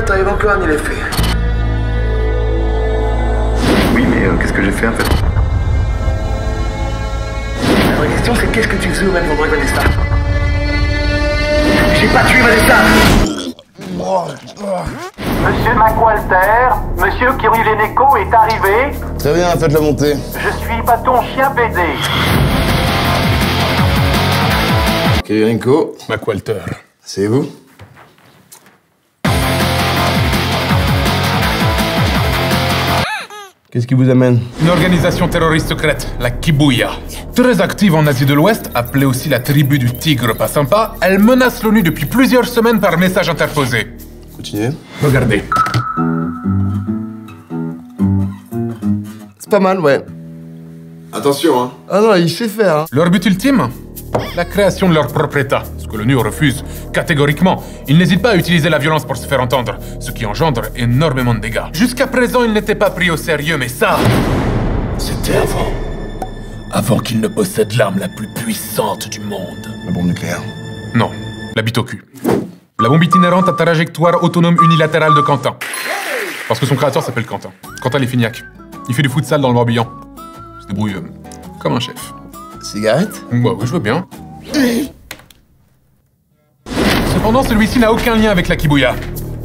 plan, il est fait. Oui, mais euh, qu'est-ce que j'ai fait en fait? La vraie question, c'est qu'est-ce que tu faisais au même endroit que Vanessa? J'ai pas tué Vanessa Monsieur McWalter, Monsieur Kirileneko est arrivé. Très bien, faites-le monter. Je suis bâton chien PD. Kirilenko, McWalter. c'est vous? Qu'est-ce qui vous amène Une organisation terroriste secrète, la Kibuya. Très active en Asie de l'Ouest, appelée aussi la tribu du tigre pas sympa, elle menace l'ONU depuis plusieurs semaines par message interposé. Continuez. Regardez. C'est pas mal, ouais. Attention, hein. Ah non, il sait faire, hein. Leur but ultime? La création de leur propre État, que l'ONU refuse catégoriquement. Ils n'hésitent pas à utiliser la violence pour se faire entendre, ce qui engendre énormément de dégâts. Jusqu'à présent, ils n'étaient pas pris au sérieux, mais ça... C'était avant. Avant qu'ils ne possèdent l'arme la plus puissante du monde. La bombe nucléaire. Non, la bite au cul. La bombe itinérante à trajectoire autonome unilatérale de Quentin. Parce que son créateur s'appelle Quentin. Quentin Léfignac. Il fait du futsal dans le Morbihan. Il se débrouille euh, comme un chef. Cigarette? Bah oui, je veux bien. Cependant, celui-ci n'a aucun lien avec la Kibuya.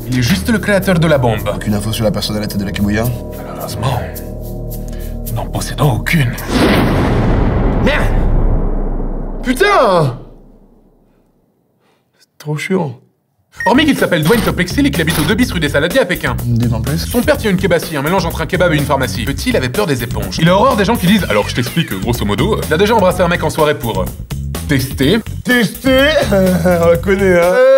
Il est juste le créateur de la bombe. Aucune info sur la personnalité de la Kibuya Malheureusement, n'en possédons aucune. Merde Putain C'est trop chiant. Hormis qu'il s'appelle Dwayne Toplexil et qu'il habite au 2 bis rue des Saladiers à Pékin. En plus. Son père tient une kebassie, un mélange entre un kebab et une pharmacie. Petit, il avait peur des éponges. Il a horreur des gens qui disent Alors je t'explique, euh, grosso modo, il a déjà embrassé un mec en soirée pour euh, tester. Testé On la connaît, hein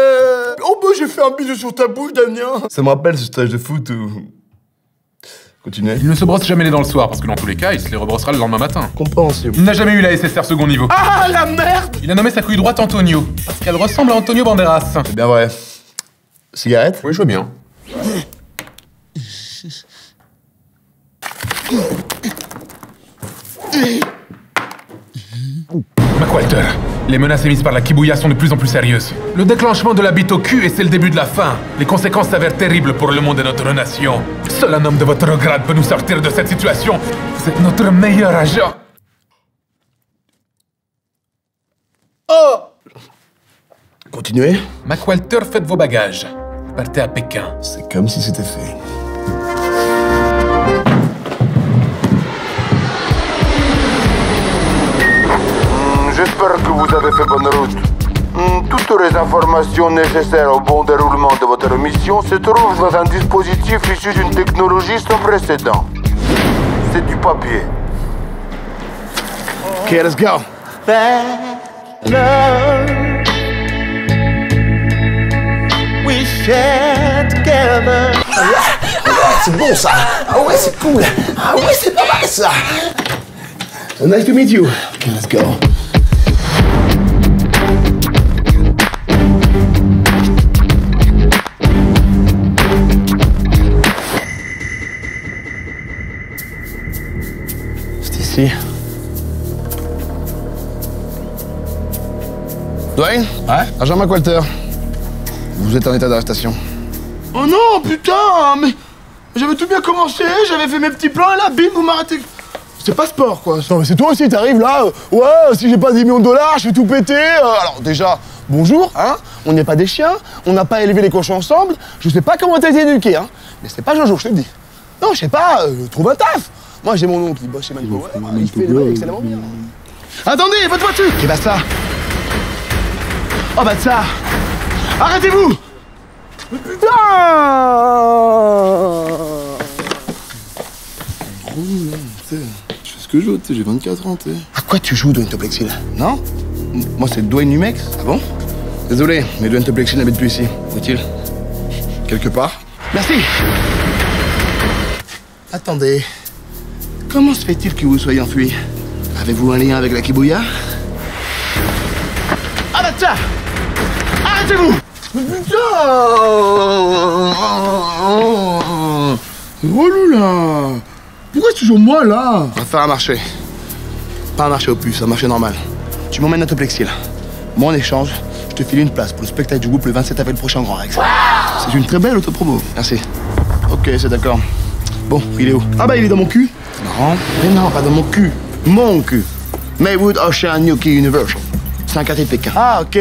Un bisou sur ta bouche, Damien Ça me rappelle ce stage de foot où... Continuez. Il ne se brosse jamais les dents le soir parce que dans tous les cas, il se les rebrossera le lendemain matin. Compréhensible. Il n'a jamais eu la SSR second niveau. Ah la merde Il a nommé sa couille droite Antonio parce qu'elle ressemble à Antonio Banderas. C'est bien vrai. Cigarette? Oui, je veux bien. McWalter, les menaces émises par la Kibuya sont de plus en plus sérieuses. Le déclenchement de la bite au cul et c'est le début de la fin. Les conséquences s'avèrent terribles pour le monde et notre nation. Seul un homme de votre grade peut nous sortir de cette situation. Vous êtes notre meilleur agent. Continuez. McWalter, faites vos bagages. Partez à Pékin. C'est comme si c'était fait. Vous avez fait bonne route. Hmm, Toutes les informations nécessaires au bon déroulement de votre mission se trouvent dans un dispositif issu d'une technologie sans précédent. C'est du papier. Ok, let's go. C'est bon ça Ah ouais, c'est cool Ah ouais, c'est pas mal ça Nice to meet you. Ok, let's go. Ici. Dwayne Ouais Agent McWalter. Vous êtes en état d'arrestation. Oh non, putain, mais j'avais tout bien commencé, j'avais fait mes petits plans et là, bim, vous m'arrêtez. C'est pas sport, quoi. Non, mais c'est toi aussi, t'arrives là, euh, ouais, si j'ai pas 10 millions de dollars, je vais tout péter. euh, alors déjà, bonjour, hein, on n'est pas des chiens, on n'a pas élevé les cochons ensemble, je sais pas comment t'as été éduqué, hein, mais c'est pas Jojo, je te le dis. Non, je sais pas, euh, trouve un taf. Moi, j'ai mon oncle qui bosse chez Manpower, il fait le excellemment bien. Attendez, votre voiture Et bah ça Oh bah ça Arrêtez-vous Putain Je fais ce que je veux, tu sais, j'ai 24 ans, tu sais. À quoi tu joues, Dwayne Toplexil? Non? Moi, c'est Dwayne Numex. Ah bon? Désolé, mais Dwayne Toplexil n'habite plus ici. Est-il Quelque part? Merci Attendez. Comment se fait-il que vous soyez enfui Avez-vous un lien avec la Kibuya Ah bah ça Arrêtez-vous Putain relou là Pourquoi c'est toujours moi là On va faire un marché. Pas un marché aux puces, un marché normal. Tu m'emmènes à Toplexil. Moi, en échange, je te file une place pour le spectacle du groupe le 27 avril prochain au Grand Rex. C'est une très belle autopromo. Merci. Ok, c'est d'accord. Bon, il est où? Ah bah il est dans mon cul. Non, mais non, pas dans mon cul. Mon cul. Maywood Ocean Yuki Universal. C'est un quartier de Pékin. Ah, ok.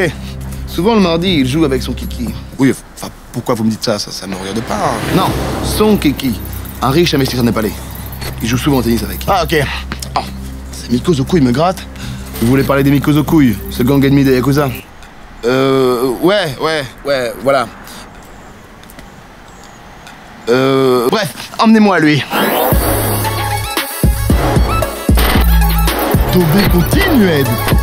Souvent le mardi, il joue avec son kiki. Oui, enfin, pourquoi vous me dites ça? Ça, ça me regarde pas. hein. Non, son kiki. Un riche investisseur népalais. Il joue souvent au tennis avec. Ah, ok. Ah, c'est Mikozoku, il me gratte. Vous voulez parler des Mikozokouilles, ce gang ennemi des Yakuza? Euh. Ouais, ouais, ouais, voilà. Euh. Bref, emmenez-moi à lui. Tobé.